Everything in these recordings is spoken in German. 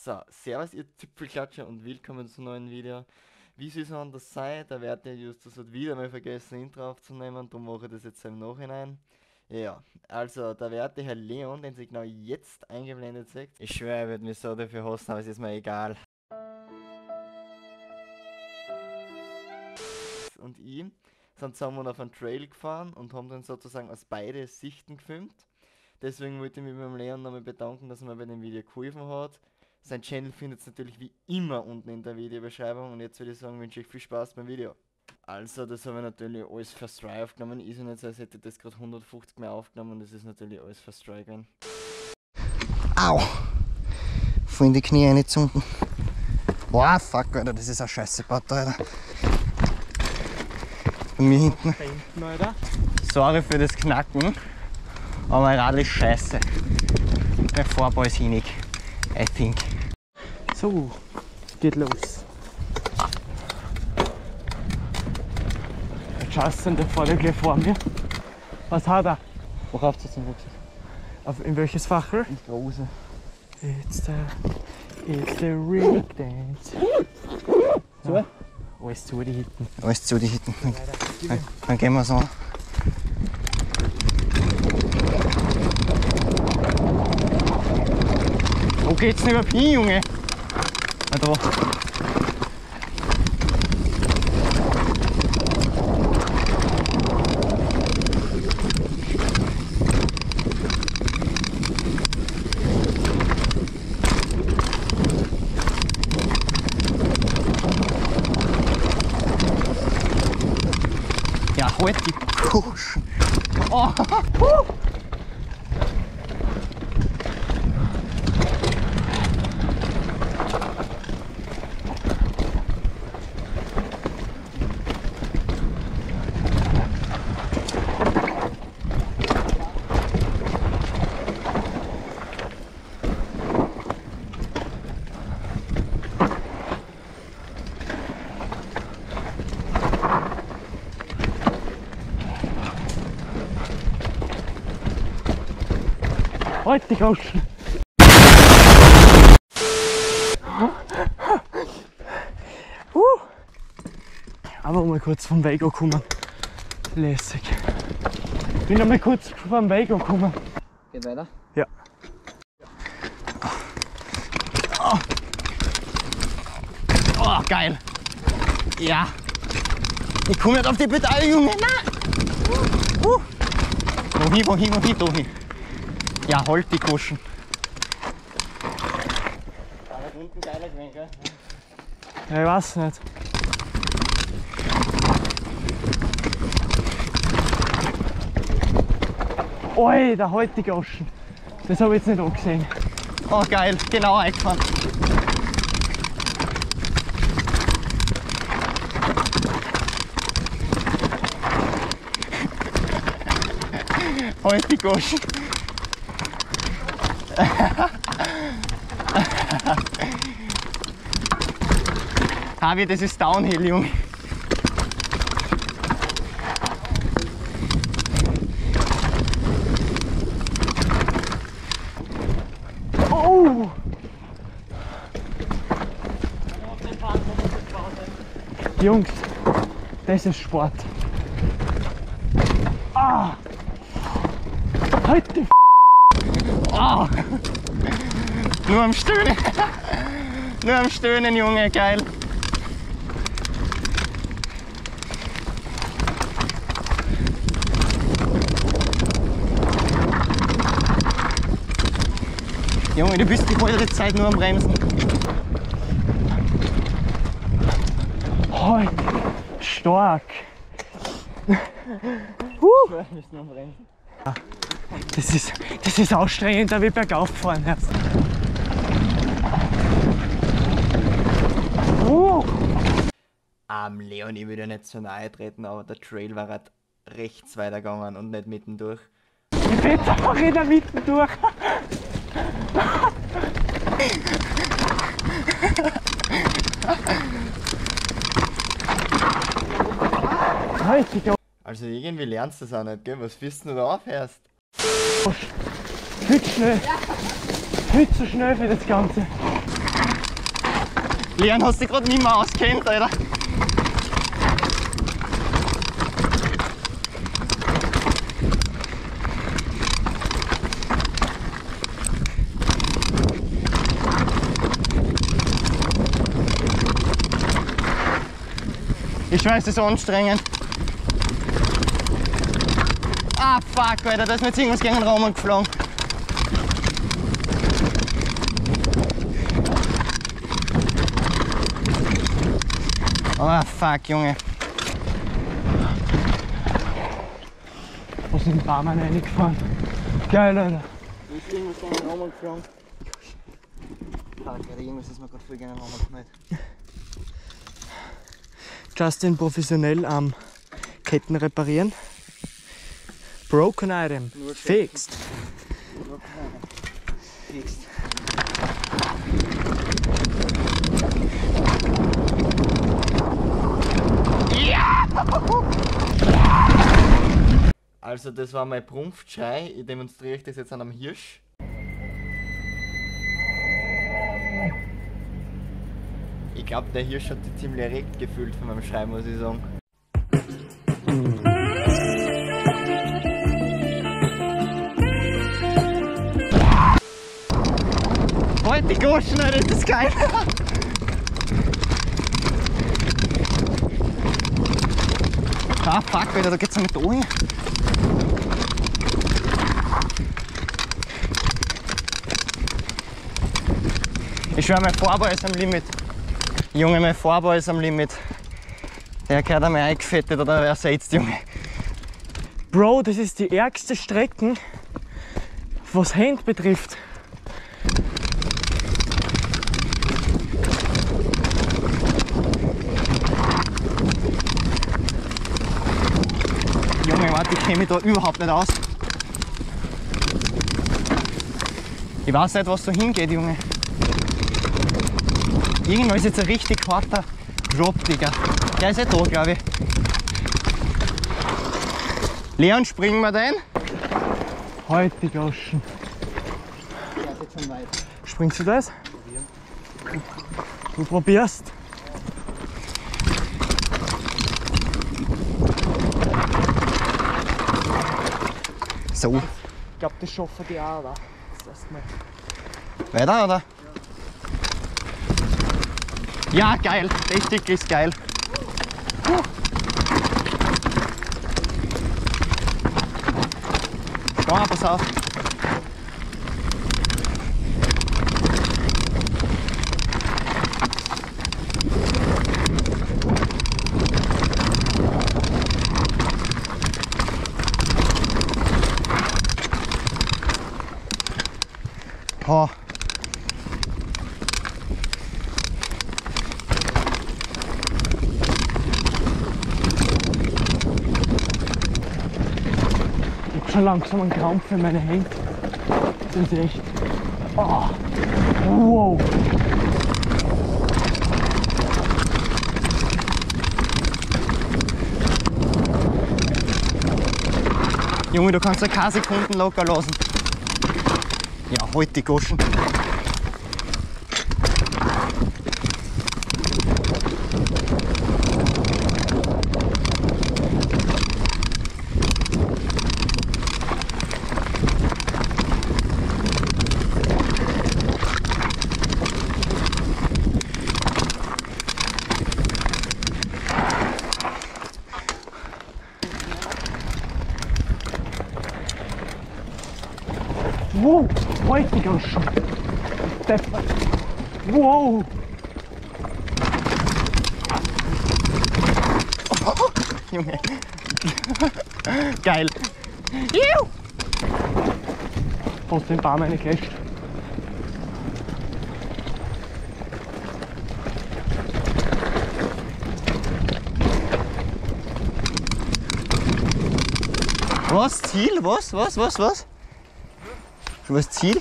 So, servus ihr Zipfelklatscher und willkommen zum neuen Video. Wie soll es anders sein? Der Werte Justus hat wieder mal vergessen, Intro aufzunehmen, darum mache ich das jetzt im Nachhinein. Ja, also der werte Herr Leon, den Sie genau jetzt eingeblendet seht. Ich schwöre, er wird mich so dafür hassen, aber es ist mir egal. Und ich sind zusammen auf einen Trail gefahren und haben dann sozusagen aus beide Sichten gefilmt. Deswegen wollte ich mich beim Leon nochmal bedanken, dass er mir bei dem Video geholfen hat. Sein Channel findet ihr natürlich wie immer unten in der Videobeschreibung und jetzt würde ich sagen, wünsche ich viel Spaß beim Video. Also, das habe ich natürlich alles First Try aufgenommen. Ist ja nicht so, als hätte ich das gerade 150 mehr aufgenommen und das ist natürlich alles First Try gewesen. Au! Voll in die Knie reingezogen. Boah, fuck, Alter, das ist ein scheiße Bad, Alter. Bei mir hinten. Sorry für das Knacken, aber mein Radl ist scheiße. Der Vorbau ist hinig, I think. So, geht los. Der Justin, der fährt gleich vor mir. Was hat er? Worauf du zum Rucksack? Auf, in welches Fachel? Ins Große. It's the, it's the Rig Dance. So? Ja, alles zu, die Hitten. Alles zu, die hinten. Dann, dann gehen wir so. Wo geht's denn überhaupt hin, Junge? Na da. Ja, Oh. Halt dich aus! Uh. Aber mal kurz vom Weg gekommen. Lässig. Bin einmal kurz vom Weg gekommen. Geht weiter? Ja. Oh, geil. Ja. Ich komme nicht auf die Junge. Nein. Uh. Wohin, wohin, wohin, wohin. Ja, halt die Kuschen. Aber unten geiler gewesen, gell? Ja, ich weiß nicht. Oi, der halt die Goschen. Das habe ich jetzt nicht angesehen. Oh, geil. Genau eingefahren. Halt die Goschen. Harvey, das ist Downhill, Junge. Oh! Jungs, das ist Sport. Ah! Halt F Ah. Nur am Stöhnen. Nur am Stöhnen, Junge, geil. Junge, du bist die halbe Zeit nur am Bremsen. Halt! Stark! Das ist, das ist anstrengender wie bergauf fahren. Uh, Ähm, Leon, ich würde nicht so nahe treten, aber der Trail war halt rechts weitergegangen und nicht mittendurch. ich bin jetzt einfach in der Mitte durch. Also irgendwie lernst du das auch nicht, gell? Was bist du da aufhörst? Viel zu schnell. Viel zu schnell für das Ganze. Leon, hast dich gerade nicht mehr auskennt, Alter. Ich weiß, es ist anstrengend. Ah, fuck, Alter, da ist mir jetzt irgendwas gegen den Raum geflogen. Ah, fuck, Junge. Was ist ein Barmann reingefahren? Geil, Alter. Ist irgendwas gegen den Raum geflogen? Fuck, Alter, irgendwas ist mir gerade voll gegen den Raum geknallt. Justin professionell am Ketten reparieren. Broken item. Fixed. Fixed. Also das war mein Prumpfschrei. Ich demonstriere euch das jetzt an einem Hirsch. Ich glaube, der Hirsch hat sich ziemlich erregt gefühlt von meinem Schrei, muss ich sagen. Heute die Goschen, Alter, das ist geil. Ah, fuck, Alter, da geht's ja nicht hin. Ich schwör, mein Vorbau ist am Limit. Junge, mein Vorbau ist am Limit. Der gehört einmal eingefettet oder wer setzt, Junge. Bro, das ist die ärgste Strecken, was Hand betrifft. Junge, warte, ich kenne mich da überhaupt nicht aus. Ich weiß nicht, was da hingeht, Junge. Irgendwo ist jetzt ein richtig harter Drop, Digga. Der ist ja da, glaube ich. Leon, springen wir da ein? Heute Goschen. Der ist jetzt schon weit. Springst du das? Du probierst. So, Ich glaube, das schaffen die auch, oder? Das erste Mal. weiter, oder? Ja, geil. Der Stick ist geil. Da, pass auf. Oh. Ich hab schon langsam einen Krampf in meine Hände. Das ist echt. Oh. Wow. Junge, du kannst ja keine Sekunden locker lassen. Ja, halt die Goschen. Wow. Die Goschen. Deppert. Wow. Junge. Geil. Juhu. Fast den Baum reingeclasht. Was? Ziel? Was? Was? Was? Was? Was Ziel?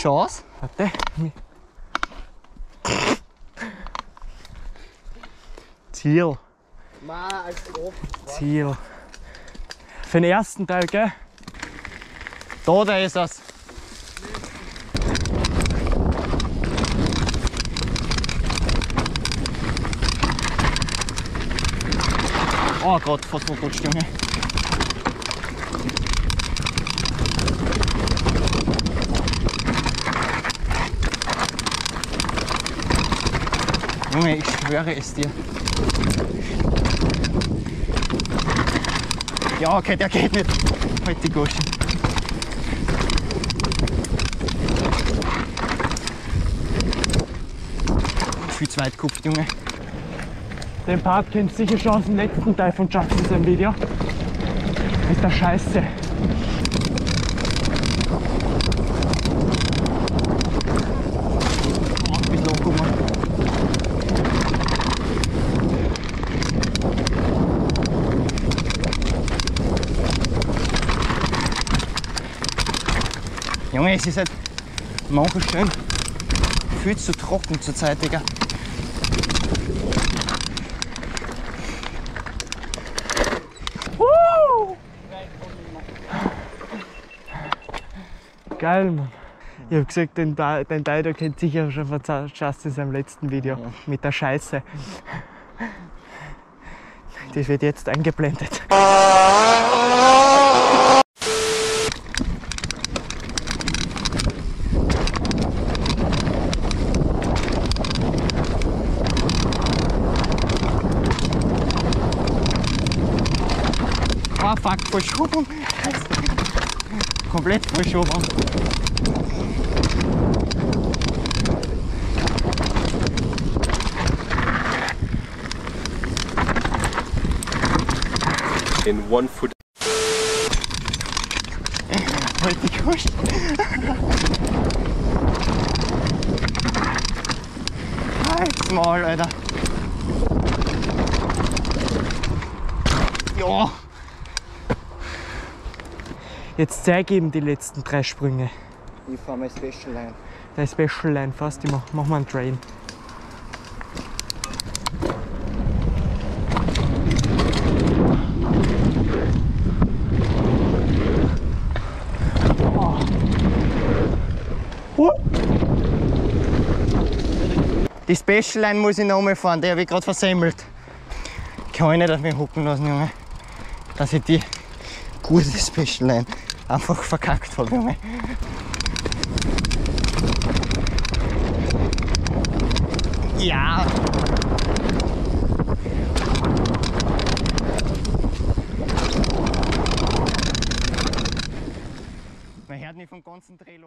Chance. Warte. Ziel. Ziel. Für den ersten Teil, gell? Da, da ist es. Ah, oh Gott, fast verrutscht, Junge. Junge, ich schwöre es dir. Ja, okay, der geht nicht. Halt die Goschen. Viel zu weit gekupft, Junge. Den Part kennt sicher schon aus dem letzten Teil von sein Video. Ist der Scheiße. Oh, ein bisschen angucken. Junge, es ist halt manchmal schön viel zu trocken zur Zeit, Digga. Geil, Mann. Ich hab gesagt, den, Teil- den Teil da kennt sicher schon von Just in seinem letzten Video mit der Scheiße. Das wird jetzt eingeblendet. Ah, fuck, verschoben. Komplett verschoben. in one foot Halt die Kusch. Halt's Maul, Alter. Ja. Jetzt zeige ich ihm die letzten drei Sprünge. Ich fahr mal Special Line. Der Special Line fast immer. Mach mal einen Train. Die Special Line muss ich noch mal fahren, der habe ich gerade versemmelt. Kann ich nicht auf mich hucken lassen, Junge. Dass ich die gute Special Line einfach verkackt habe, Junge. Ja. Man hört nicht vom ganzen Trail